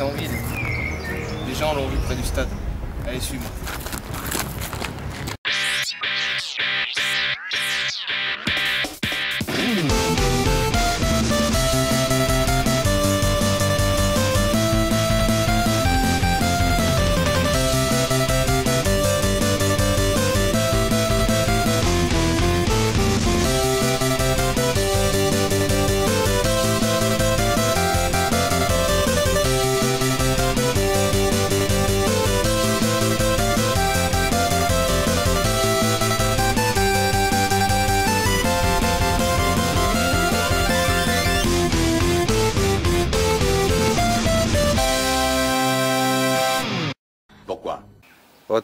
En ville. Les gens l'ont vu près du stade. Allez, suis-moi.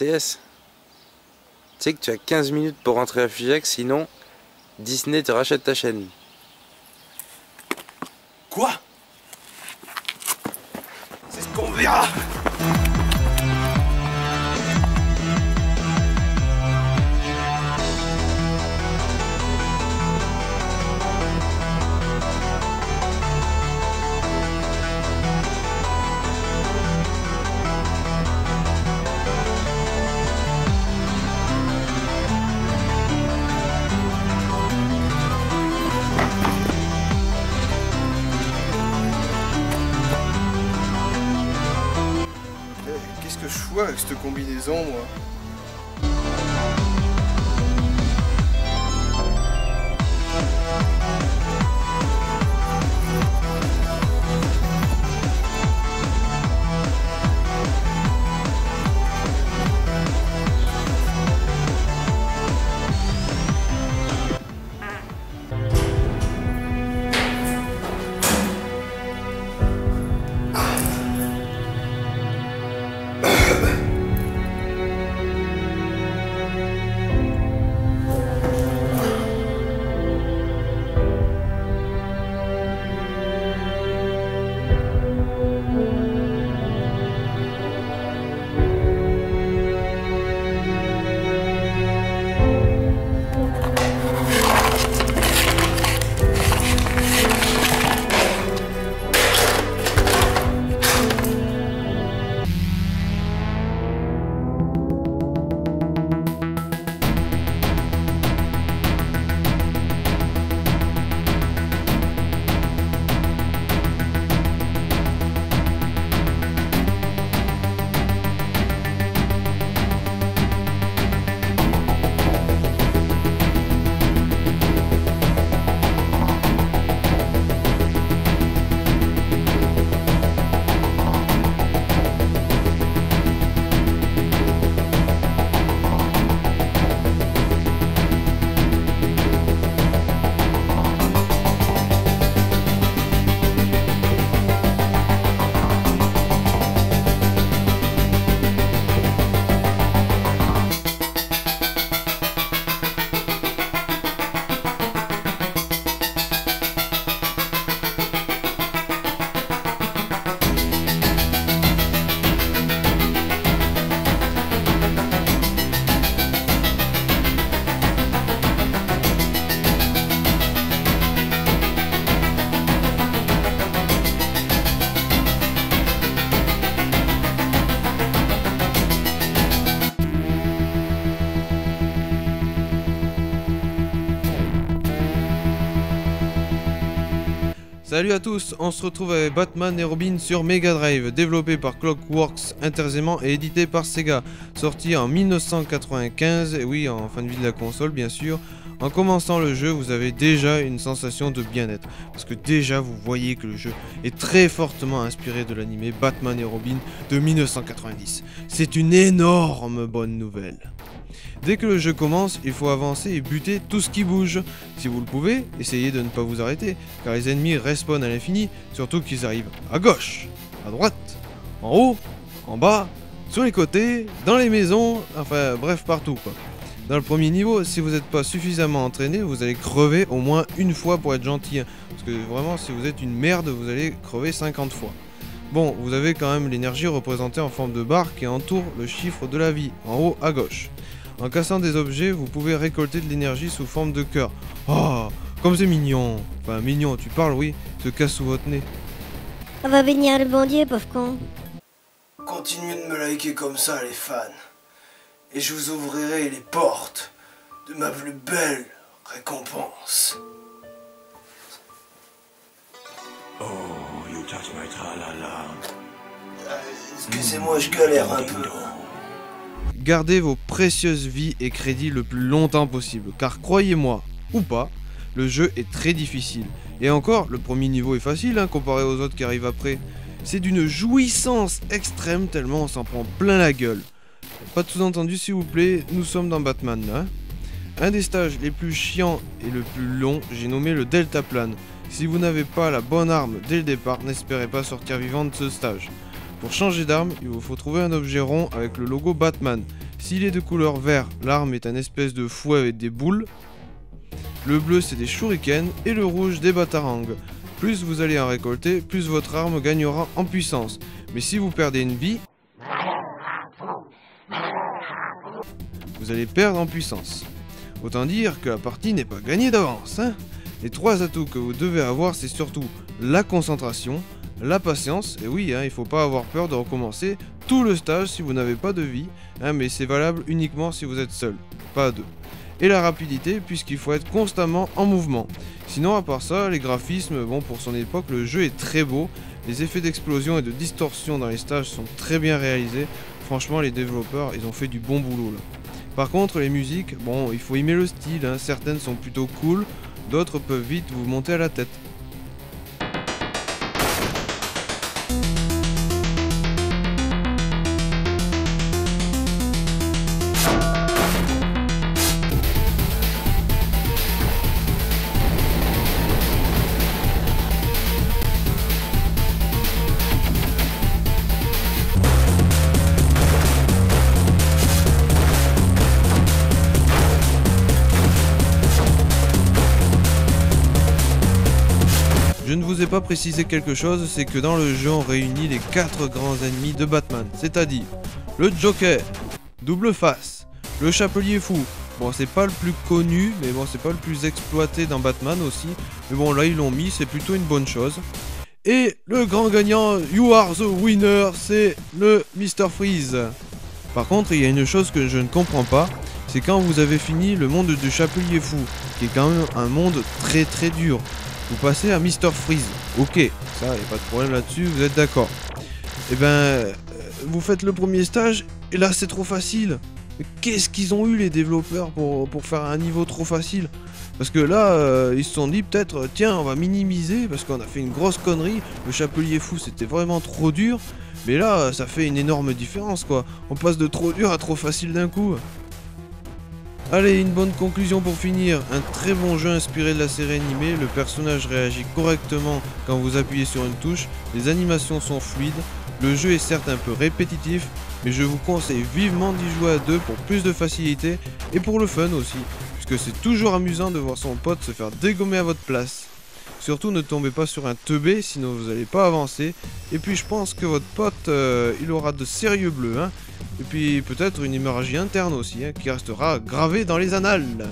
Tu sais que tu as 15 minutes pour rentrer à Figeac, sinon Disney te rachète ta chaîne. Quoi? C'est ce qu'on verra Avec cette combinaison, moi? Salut à tous, on se retrouve avec Batman et Robin sur Mega Drive, développé par Clockworks Entertainment et édité par Sega, sorti en 1995, et oui en fin de vie de la console bien sûr. En commençant le jeu, vous avez déjà une sensation de bien-être, parce que déjà vous voyez que le jeu est très fortement inspiré de l'anime Batman et Robin de 1990. C'est une énorme bonne nouvelle. Dès que le jeu commence, il faut avancer et buter tout ce qui bouge. Si vous le pouvez, essayez de ne pas vous arrêter, car les ennemis respawnent à l'infini, surtout qu'ils arrivent à gauche, à droite, en haut, en bas, sur les côtés, dans les maisons, enfin bref partout quoi. Dans le premier niveau, si vous n'êtes pas suffisamment entraîné, vous allez crever au moins une fois pour être gentil. hein. Parce que vraiment, si vous êtes une merde, vous allez crever 50 fois. Bon, vous avez quand même l'énergie représentée en forme de barre qui entoure le chiffre de la vie, en haut à gauche. En cassant des objets, vous pouvez récolter de l'énergie sous forme de cœur. Oh, comme c'est mignon Enfin, mignon, tu parles, oui, se casse sous votre nez. On va bénir le bon Dieu, pauvre con. Continuez de me liker comme ça, les fans. Et je vous ouvrirai les portes de ma plus belle récompense. Oh, you touch my tra-la-la. Excusez-moi, je galère un peu. Gardez vos précieuses vies et crédits le plus longtemps possible, car croyez-moi, ou pas, le jeu est très difficile. Et encore, le premier niveau est facile hein, comparé aux autres qui arrivent après. C'est d'une jouissance extrême tellement on s'en prend plein la gueule. Pas de sous-entendu s'il vous plaît, nous sommes dans Batman hein. Un des stages les plus chiants et le plus long, j'ai nommé le Delta Plane. Si vous n'avez pas la bonne arme dès le départ, n'espérez pas sortir vivant de ce stage. Pour changer d'arme, il vous faut trouver un objet rond avec le logo Batman. S'il est de couleur vert, l'arme est un espèce de fouet avec des boules. Le bleu c'est des shurikens et le rouge des batarangs. Plus vous allez en récolter, plus votre arme gagnera en puissance. Mais si vous perdez une vie, vous allez perdre en puissance. Autant dire que la partie n'est pas gagnée d'avance. hein. Les trois atouts que vous devez avoir, c'est surtout la concentration, la patience, et oui, hein, il faut pas avoir peur de recommencer tout le stage si vous n'avez pas de vie, hein, mais c'est valable uniquement si vous êtes seul, pas à deux. Et la rapidité, puisqu'il faut être constamment en mouvement. Sinon, à part ça, les graphismes, bon, pour son époque, le jeu est très beau, les effets d'explosion et de distorsion dans les stages sont très bien réalisés. Franchement, les développeurs, ils ont fait du bon boulot là. Par contre, les musiques, bon, il faut aimer le style, hein, certaines sont plutôt cool, d'autres peuvent vite vous monter à la tête. Pas précisé quelque chose, c'est que dans le jeu on réunit les quatre grands ennemis de Batman, c'est-à-dire le Joker, Double Face, le Chapelier Fou. Bon, c'est pas le plus connu, mais bon, c'est pas le plus exploité dans Batman aussi. Mais bon, là ils l'ont mis, c'est plutôt une bonne chose. Et le grand gagnant, You Are the Winner, c'est le Mr. Freeze. Par contre, il y a une chose que je ne comprends pas, c'est quand vous avez fini le monde du Chapelier Fou, qui est quand même un monde très très dur. Vous passez à Mr. Freeze. Ok, ça, y a pas de problème là-dessus, vous êtes d'accord. Et ben, euh, vous faites le premier stage, et là c'est trop facile. Qu'est-ce qu'ils ont eu les développeurs pour, faire un niveau trop facile? Parce que là, euh, ils se sont dit peut-être, tiens, on va minimiser, parce qu'on a fait une grosse connerie. Le Chapelier Fou, c'était vraiment trop dur. Mais là, ça fait une énorme différence, quoi. On passe de trop dur à trop facile d'un coup. Allez, une bonne conclusion pour finir. Un très bon jeu inspiré de la série animée. Le personnage réagit correctement quand vous appuyez sur une touche. Les animations sont fluides. Le jeu est certes un peu répétitif, mais je vous conseille vivement d'y jouer à deux pour plus de facilité et pour le fun aussi, puisque c'est toujours amusant de voir son pote se faire dégommer à votre place. Surtout ne tombez pas sur un teubé, sinon vous n'allez pas avancer. Et puis je pense que votre pote, euh, il aura de sérieux bleus, hein. Et puis peut-être une hémorragie interne aussi, hein, qui restera gravée dans les annales.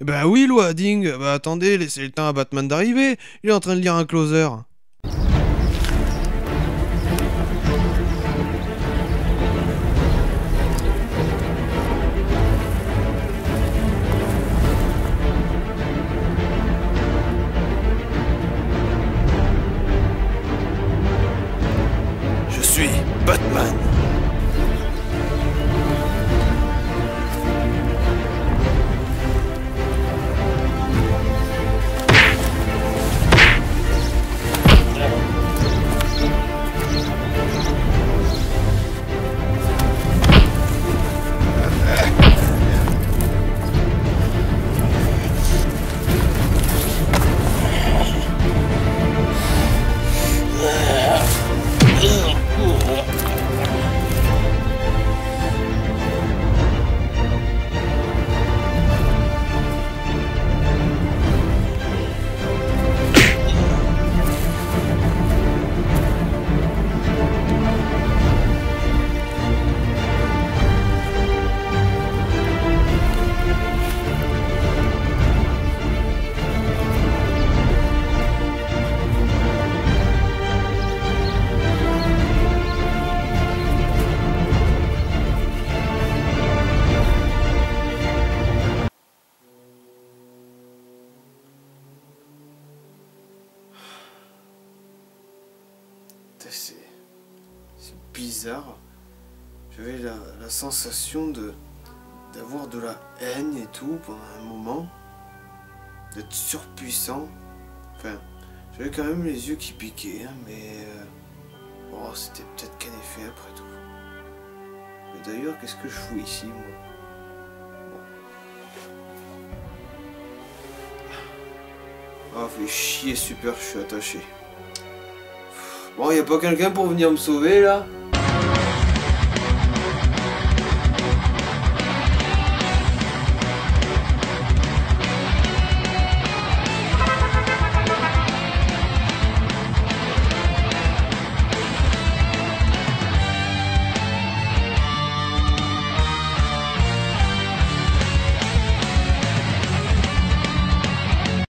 Bah oui, loi, ding Bah attendez, laissez le temps à Batman d'arriver Il est en train de lire un closer. Je suis Batman. La, sensation de d'avoir de la haine et tout pendant un moment. D'être surpuissant. Enfin, j'avais quand même les yeux qui piquaient, hein, mais... euh, Oh, c'était peut-être qu'un effet après tout. Mais d'ailleurs, qu'est-ce que je fous ici, moi? Ah, fait chier, super, je suis attaché. Bon, y a pas quelqu'un pour venir me sauver, là?